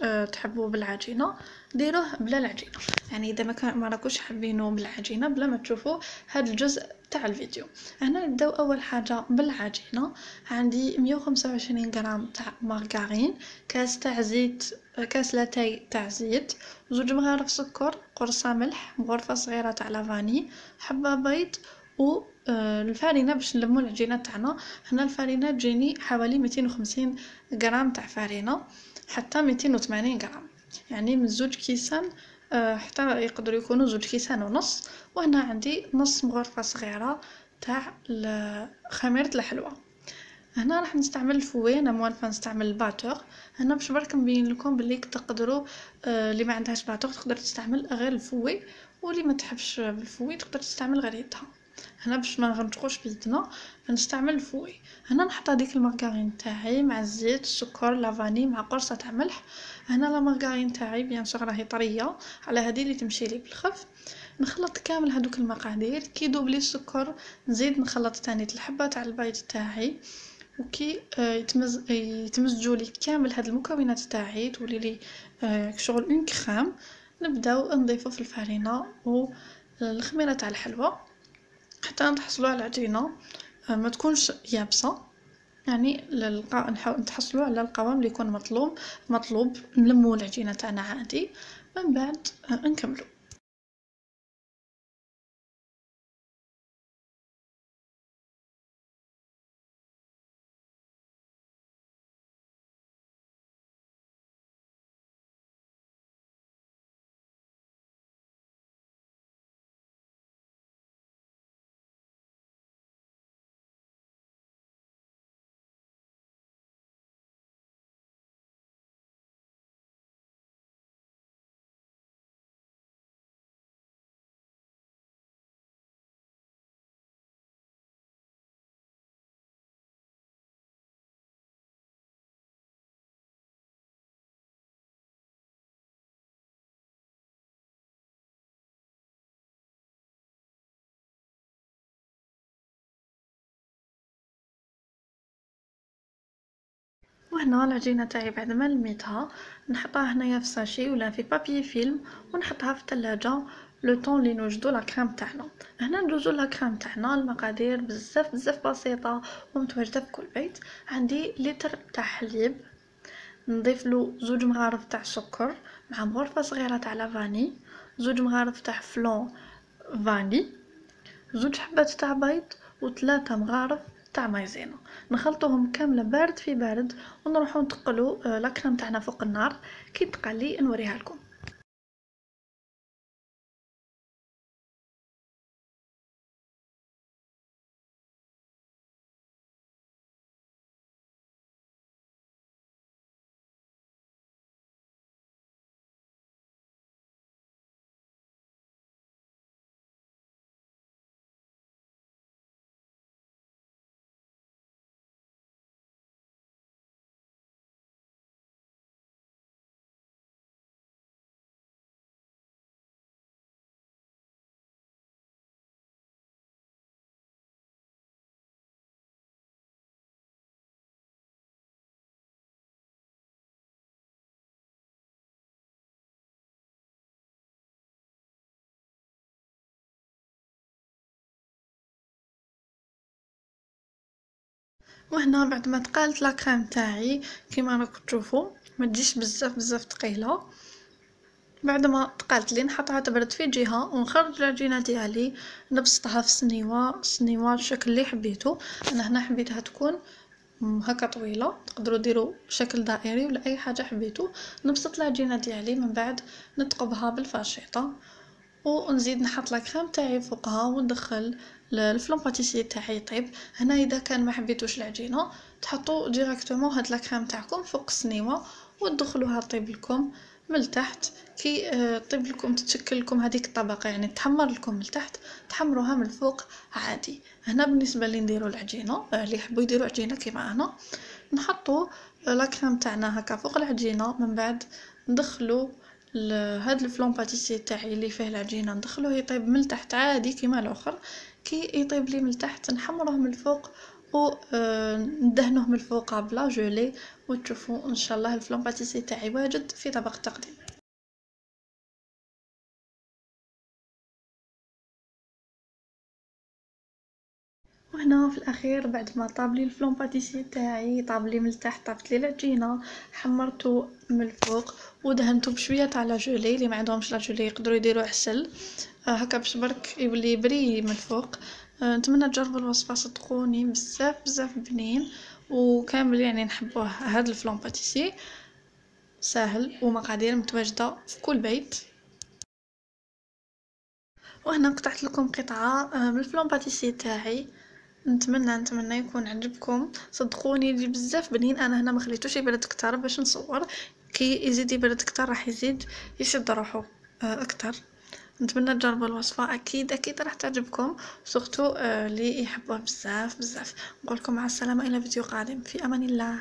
آه تحبوه بالعجينة؟ ديروه بلا العجينة. يعني إذا ما ما راكوش حابينه بالعجينة بلا ما تشوفوا هذا الجزء تاع الفيديو. أنا نبداو أول حاجة بالعجينة. عندي 125 غرام تاع مارغرين كاس تاع زيت كاس لاتاي تاع زيت زوج مغارف سكر قرصة ملح غرفه صغيرة تاع la vanille حبة بيض و آه، الفارينة باش نلمو العجينة تاعنا. هنا الفارينة تجيني حوالي ميتين وخمسين غرام تاع فارينة حتى ميتين وثمانين غرام. يعني من زوج كيسان آه، حتى يقدروا يكونوا زوج كيسان ونص. وهنا عندي نص مغرفة صغيرة تاع خميرة الحلوى هنا راح نستعمل ال fouet أنا موالفة نستعمل ال batteur. هنا باش برك نبين لكم بلي تقدروا آه اللي ما عندهاش batteur تقدر تستعمل غير ال fouet واللي ما تحبش بال fouet تقدر تستعمل غير يدها. هنا باش ما نغمقوش بيدنا نستعمل ال fouet. هنا نحط هذيك المارغرين تاعي مع الزيت السكر la vanille مع قرصة تاع ملح. هنا la margarine تاعي bien sûr راهي طرية على هذه اللي تمشي لي بالخف. نخلط كامل هذوك المقادير كي يذوب لي السكر نزيد نخلط تاني الحبة تاع البيض تاعي. وكي آه، يتمز يتمزجوا لي كامل هاد المكونات تاعي تولي لي آه، شغل une crème نبداو نضيفو في الفرينة والخميره تاع الحلوى حتى نحصلوا على العجينه آه، ما تكونش يابسة. يعني نتحصلوا على القوام اللي يكون مطلوب مطلوب نلمو العجينة تاعنا عادي. من بعد نكملو وهنا العجينة تاعي بعد ما لميتها نحطها هنايا في ساشي ولا في بابي فيلم ونحطها في الثلاجة لو طون لي نوجدو لا كريم تاعنا. هنا ندوزو لا كريم تاعنا المقادير بزاف بزاف بسيطة ومتواجده في كل بيت. عندي لتر تاع حليب نضيف له زوج مغارف تاع سكر مع غرفه صغيرة تاع لافاني زوج مغارف تاع فلون فاني زوج حبات تاع بيض وثلاثة مغارف تاع مايزينا نخلطوهم كاملة بارد في بارد ونروحو نتقلو آه، لاكريم تاعنا فوق النار. كي تقلي نوريها لكم. وهنا بعد ما تقالت لاكريم تاعي كيما راكم تشوفوا ما تجيش بزاف بزاف ثقيله بعد ما تقالت لي نحطها تبرد في جهة ونخرج العجينه ديالي نبسطها في سنيوه سنيوة الشكل اللي حبيتو. أنا هنا حبيتها تكون هكا طويلة تقدروا ديروا شكل دائري ولا أي حاجة حبيتو. نبسط العجينه ديالي من بعد نثقبها بالفاشيطه ونزيد نحط لاكريم تاعي فوقها وندخل ال flan pâtissier تاعي. يطيب هنا إذا كان ما حبيتوش العجينة تحطوا directement هاد la crème تاعكم فوق السنيوه وتدخلوها طيب لكم من التحت كي آه، طيب لكم تتشكل لكم هذيك الطبقة يعني تحمر لكم من التحت تحمروها من الفوق عادي. هنا بالنسبة اللي نديروا العجينة آه، اللي يحبوا يديروا عجينة كيما أنا نحطوا la crème تاعنا هكا فوق العجينة. من بعد ندخلوا هاد ال flan pâtissier تاعي اللي فيه العجينة ندخلوه يطيب من التحت عادي كيما الأخر. كي يطيب لي من التحت نحمروه من الفوق و آه، ندهنوه من الفوق بلا جولي. وتشوفوا إن شاء الله الفلون باتيسي تاعي واجد في طبق التقديم وهنا في الأخير بعد ما طاب لي الفلون باتيسي تاعي طاب لي من التحت طابت لي العجينة حمرته من الفوق ودهنته بشوية تاع لا جولي اللي ما عندهمش لا جولي يقدروا يديروا عسل آه هكا باش برك يولي بري من الفوق. آه نتمنى تجربوا الوصفة صدقوني بزاف بزاف بنين وكامل يعني نحبوه. هاد الفلون باتيسي ساهل ومقادير متواجدة في كل بيت. وهنا قطعت لكم قطعة آه، من الفلون باتيسي تاعي. نتمنى نتمنى يكون عجبكم صدقوني يجي بزاف بنين. أنا هنا ما خليتوش يبرد كتر باش نصور. كي يزيد يبرد كتر راح يزيد يشد روحو آه، أكتر. نتمنى تجربوا الوصفة. أكيد أكيد راح تعجبكم. سورتو اللي يحبوها بزاف بزاف. نقولكم مع السلامة. إلى فيديو قادم. في أمان الله.